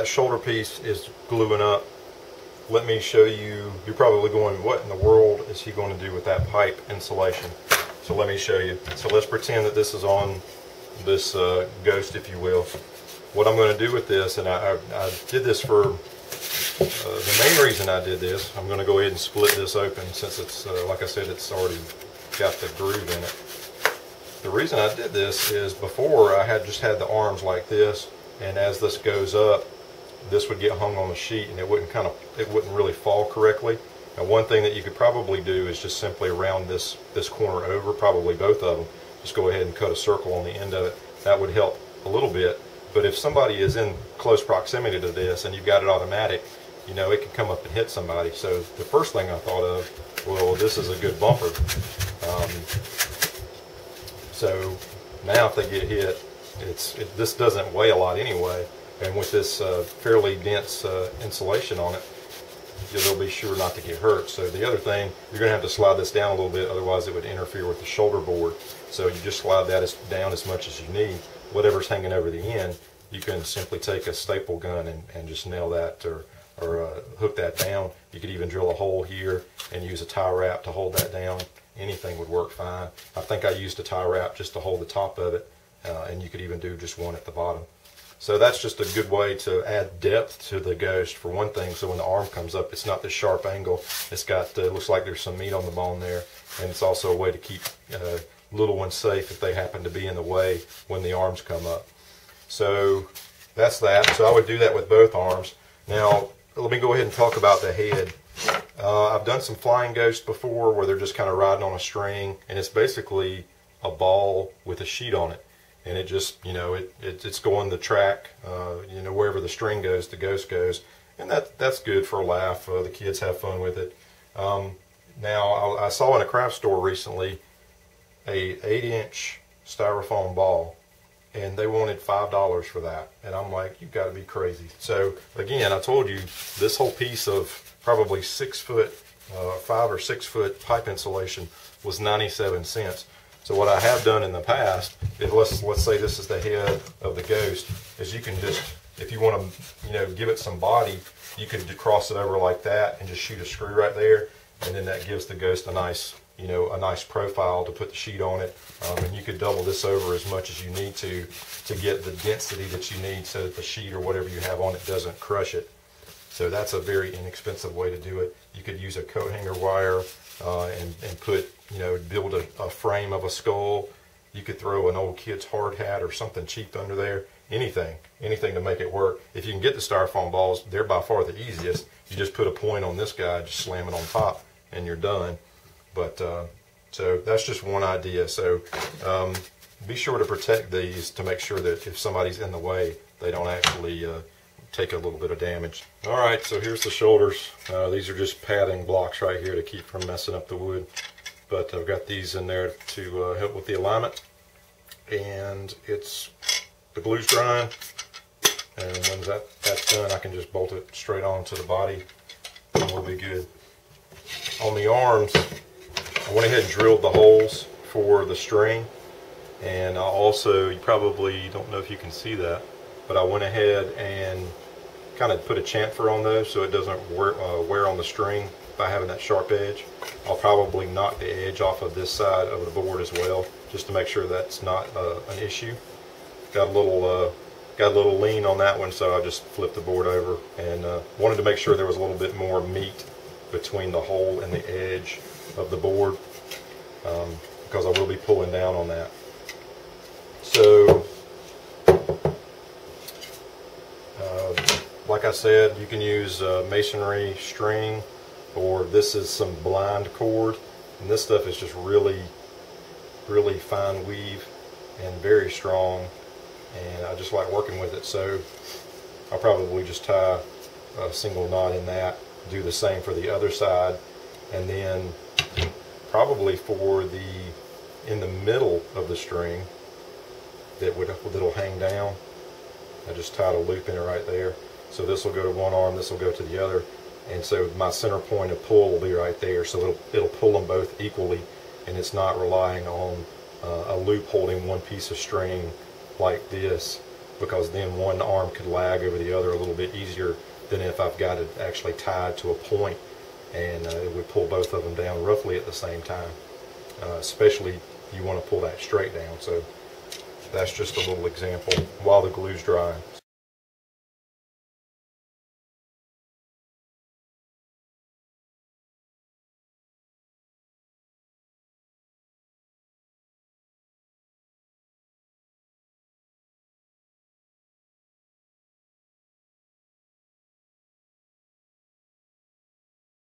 that shoulder piece is gluing up, let me show you, you're probably going, what in the world is he going to do with that pipe insulation? So let me show you. So let's pretend that this is on this uh, ghost, if you will. What I'm going to do with this, and I, I, I did this for, uh, the main reason I did this, I'm going to go ahead and split this open since it's, uh, like I said, it's already got the groove in it. The reason I did this is before I had just had the arms like this, and as this goes up, this would get hung on the sheet and it wouldn't kind of, it wouldn't really fall correctly. Now one thing that you could probably do is just simply round this, this corner over, probably both of them, just go ahead and cut a circle on the end of it. That would help a little bit. But if somebody is in close proximity to this and you've got it automatic, you know, it could come up and hit somebody. So the first thing I thought of, well, this is a good bumper. Um, so now if they get hit, it's it, this doesn't weigh a lot anyway. And with this uh, fairly dense uh, insulation on it, they'll be sure not to get hurt. So the other thing, you're going to have to slide this down a little bit, otherwise it would interfere with the shoulder board. So you just slide that as, down as much as you need. Whatever's hanging over the end, you can simply take a staple gun and, and just nail that or, or uh, hook that down. You could even drill a hole here and use a tie wrap to hold that down. Anything would work fine. I think I used a tie wrap just to hold the top of it, uh, and you could even do just one at the bottom. So that's just a good way to add depth to the ghost for one thing. So when the arm comes up, it's not this sharp angle. It's got, uh, looks like there's some meat on the bone there. And it's also a way to keep uh, little ones safe if they happen to be in the way when the arms come up. So that's that. So I would do that with both arms. Now, let me go ahead and talk about the head. Uh, I've done some flying ghosts before where they're just kind of riding on a string and it's basically a ball with a sheet on it and it just you know it, it it's going the track uh, you know wherever the string goes the ghost goes. And that that's good for a laugh uh, the kids have fun with it. Um, now I, I, saw in a craft store recently a 8 inch styrofoam ball and they wanted five dollars for that. And I'm like you've got to be crazy. So again I told you this whole piece of probably six foot uh, five or six foot pipe insulation was 97 cents so what I have done in the past is let's let's say this is the head of the ghost, is you can just if you want to you know give it some body, you could cross it over like that and just shoot a screw right there, and then that gives the ghost a nice you know a nice profile to put the sheet on it. Um, and you could double this over as much as you need to to get the density that you need so that the sheet or whatever you have on it doesn't crush it. So that's a very inexpensive way to do it. You could use a coat hanger wire uh, and, and put, you know, build a, a, frame of a skull. You could throw an old kid's hard hat or something cheap under there. Anything, anything to make it work. If you can get the styrofoam balls, they're by far the easiest. You just put a point on this guy, just slam it on top, and you're done. But uh, so that's just one idea. So um, be sure to protect these to make sure that if somebody's in the way, they don't actually uh, take a little bit of damage. All right, so here's the shoulders. Uh, these are just padding blocks right here to keep from messing up the wood. But I've got these in there to uh, help with the alignment. And it's, the glue's drying. And when that, that's done, I can just bolt it straight onto the body and we'll be good. On the arms, I went ahead and drilled the holes for the string. And I also, you probably don't know if you can see that, but I went ahead and kind of put a chamfer on those so it doesn't wear, uh, wear on the string by having that sharp edge. I'll probably knock the edge off of this side of the board as well just to make sure that's not uh, an issue. Got a little uh, got a little lean on that one so I just flipped the board over and uh, wanted to make sure there was a little bit more meat between the hole and the edge of the board um, because I will be pulling down on that. So like I said, you can use uh, masonry string or this is some blind cord. And this stuff is just really, really fine weave and very strong. And I just like working with it. So I'll probably just tie a single knot in that, do the same for the other side. And then probably for the, in the middle of the string that would, that'll hang down, I just tied a loop in it right there. So this will go to one arm, this will go to the other. And so my center point of pull will be right there. So it'll, it'll pull them both equally and it's not relying on uh, a loop holding one piece of string like this because then one arm could lag over the other a little bit easier than if I've got it actually tied to a point and uh, it would pull both of them down roughly at the same time. Uh, especially you want to pull that straight down. So that's just a little example while the glue's drying.